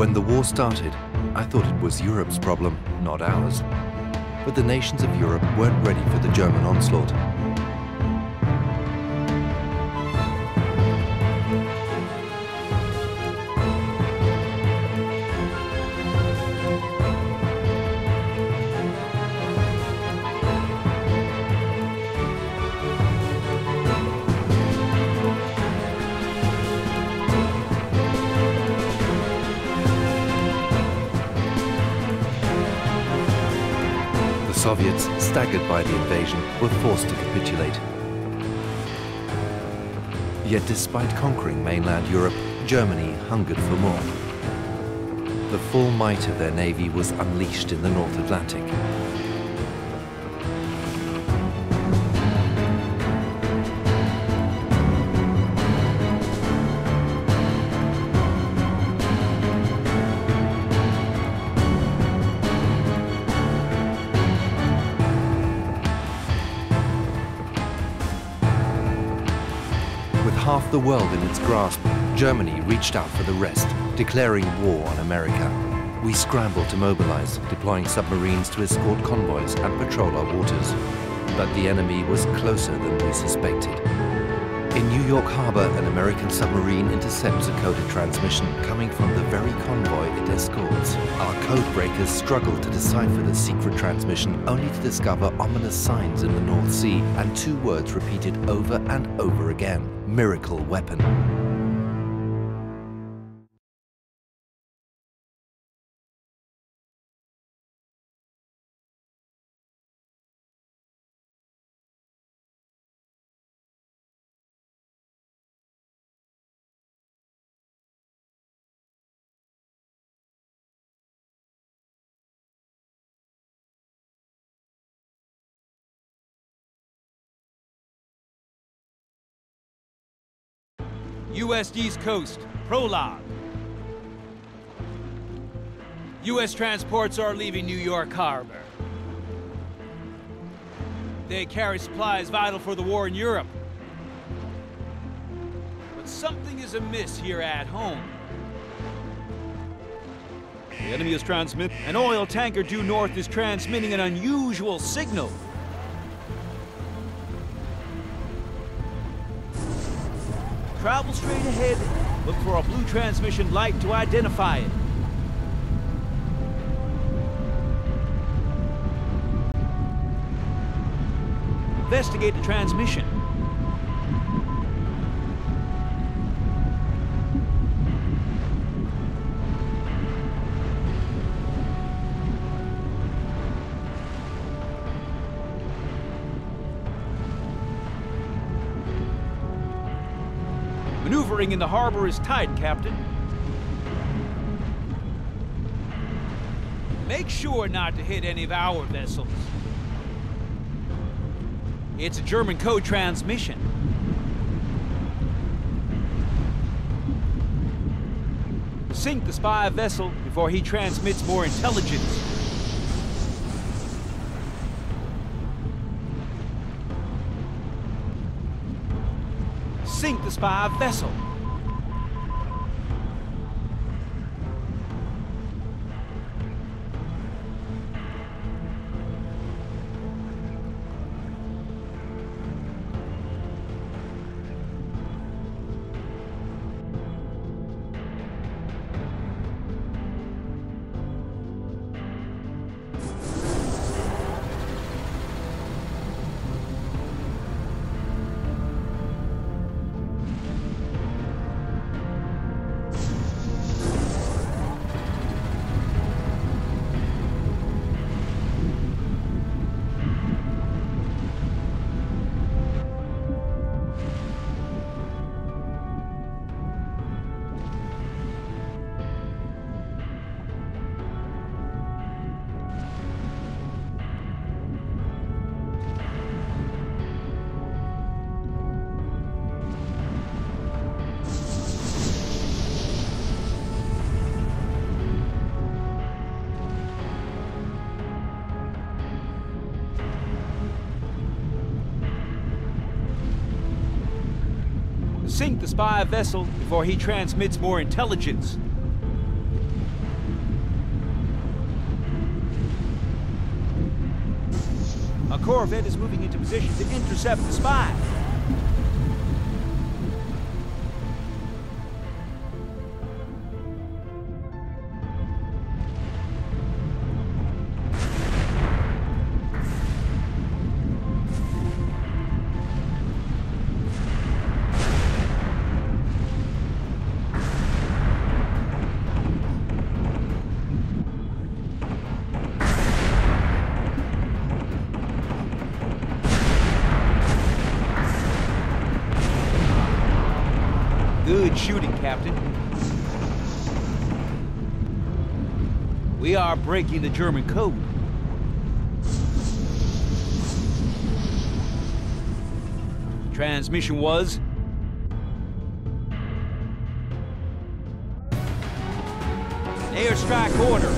When the war started, I thought it was Europe's problem, not ours. But the nations of Europe weren't ready for the German onslaught. Soviets, staggered by the invasion, were forced to capitulate. Yet despite conquering mainland Europe, Germany hungered for more. The full might of their navy was unleashed in the North Atlantic. Half the world in its grasp, Germany reached out for the rest, declaring war on America. We scrambled to mobilize, deploying submarines to escort convoys and patrol our waters. But the enemy was closer than we suspected. In New York Harbor, an American submarine intercepts a coded transmission coming from the very convoy it escorts. Our code breakers struggle to decipher the secret transmission only to discover ominous signs in the North Sea and two words repeated over and over again, miracle weapon. U.S. East Coast, prologue. U.S. transports are leaving New York Harbor. They carry supplies vital for the war in Europe. But something is amiss here at home. The enemy is transmitting. An oil tanker due north is transmitting an unusual signal. Travel straight ahead. Look for a blue transmission light to identify it. Investigate the transmission. In the harbor is tight, Captain. Make sure not to hit any of our vessels. It's a German code transmission. Sink the spy vessel before he transmits more intelligence. Sink the spy vessel. sink the spy vessel before he transmits more intelligence. A corvette is moving into position to intercept the spy. Shooting, Captain. We are breaking the German code. Transmission was... Airstrike order.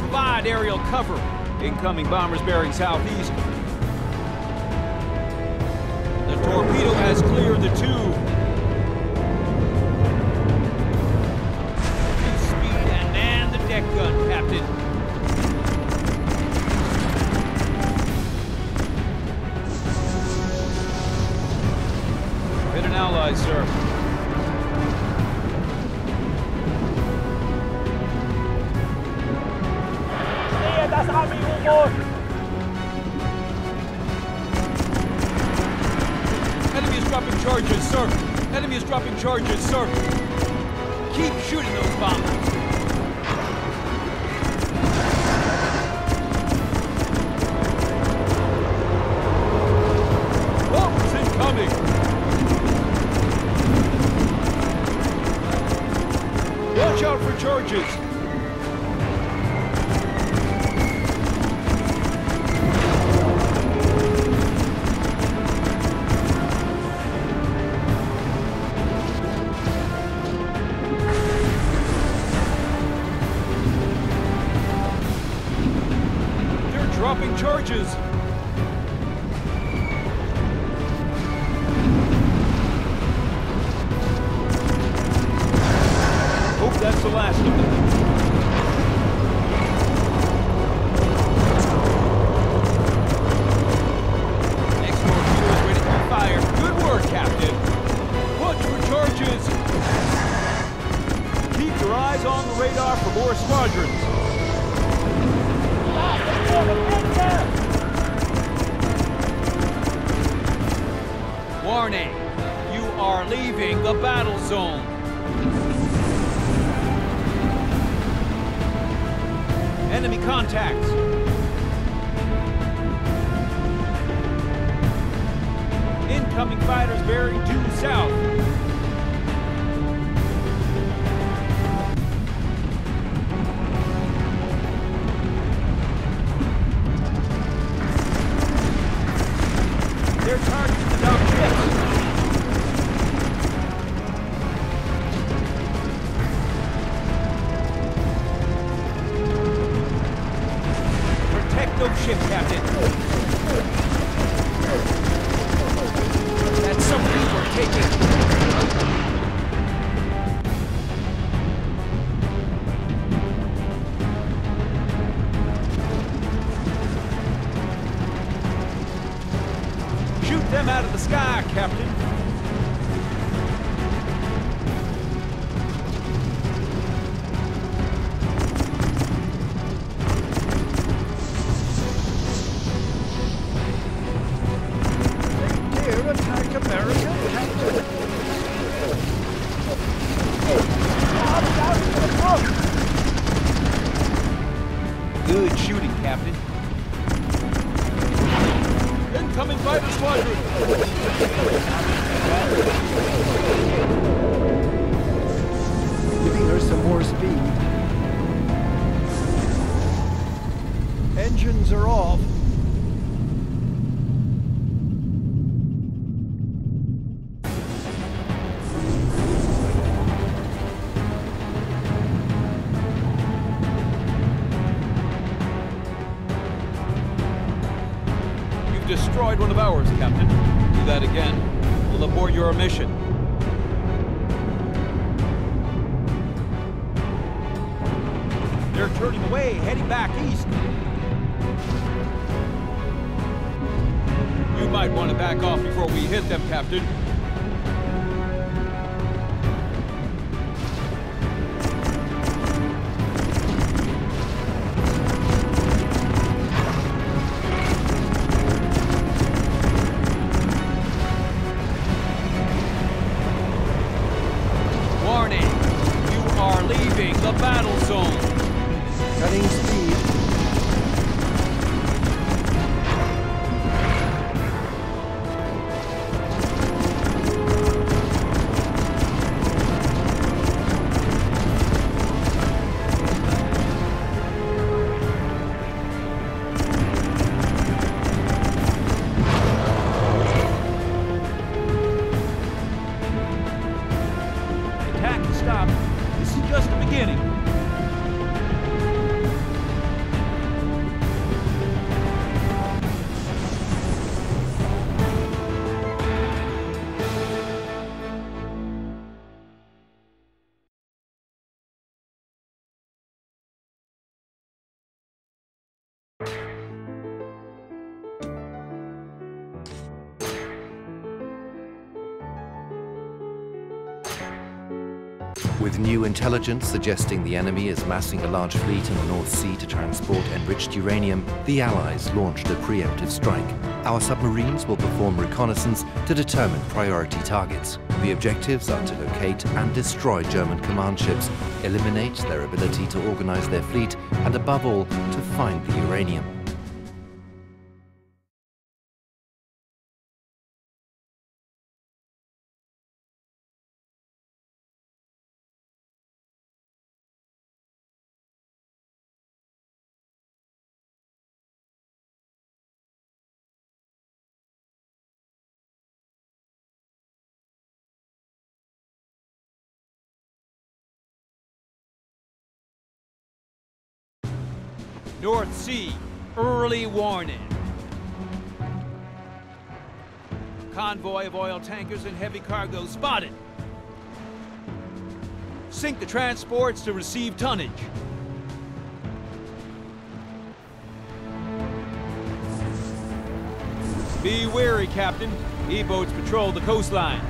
Provide aerial cover. Incoming bombers bearing southeast. The torpedo has cleared the tube. Speed and man the deck gun, Captain. Hit an ally, sir. Ami-U-Boot! Enemy is dropping charges, sir. Enemy is dropping charges, sir. Keep shooting those bombers. Bombers incoming. Watch out for charges. Charges. Hope that's the last of them. Next torpedo is ready for fire. Good work, Captain. Watch for charges. Keep your eyes on the radar for more squadrons. Warning, you are leaving the battle zone. Enemy contacts. Incoming fighters bearing due south. Shoot them out of the sky, Captain. Captain. Do that again. We'll abort your mission. They're turning away, heading back east. You might want to back off before we hit them, Captain. With new intelligence suggesting the enemy is massing a large fleet in the North Sea to transport enriched uranium, the Allies launched a preemptive strike. Our submarines will perform reconnaissance to determine priority targets. The objectives are to locate and destroy German command ships, eliminate their ability to organize their fleet, and above all, to find the uranium. North Sea, early warning. Convoy of oil tankers and heavy cargo spotted. Sink the transports to receive tonnage. Be wary, Captain. E-boats patrol the coastline.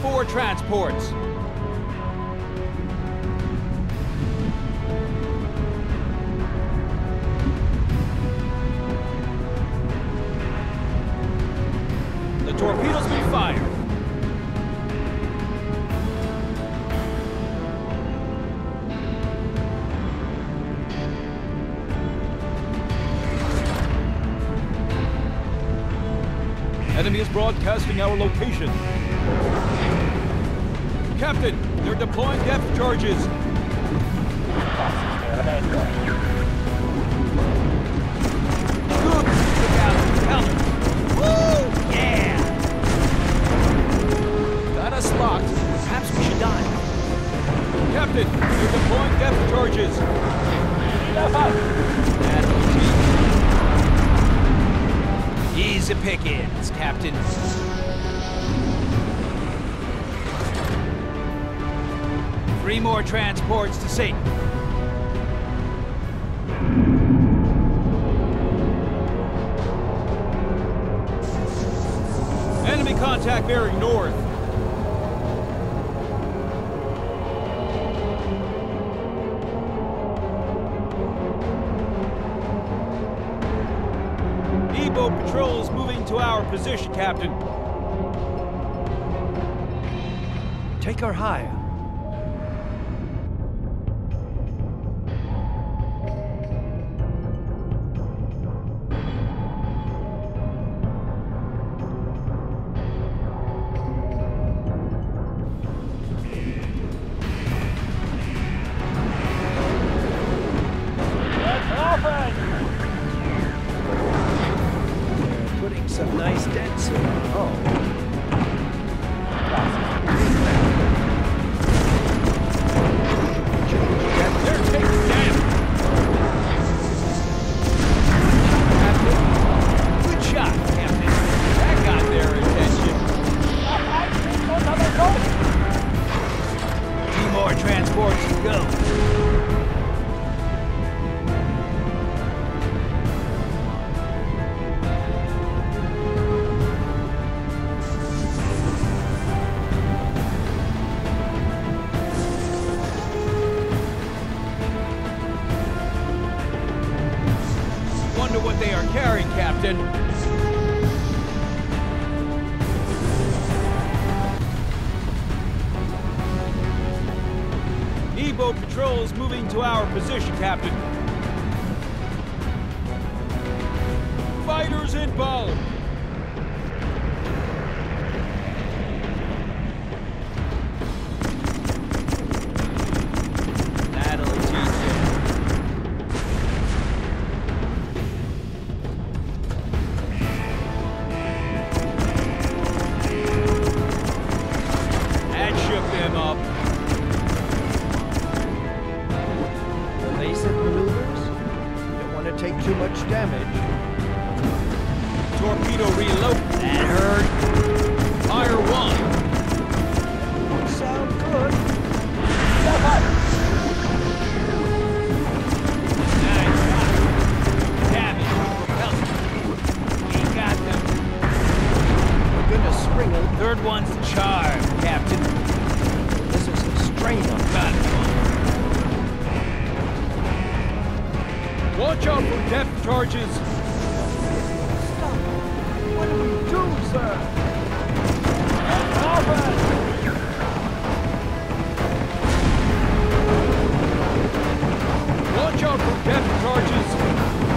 Four transports. The torpedoes been fired. Enemy is broadcasting our location. Captain, they're deploying depth charges. More transports to sink. Enemy contact bearing north. E-boat patrol is moving to our position, Captain. Take her higher. Captain. out from depth charges.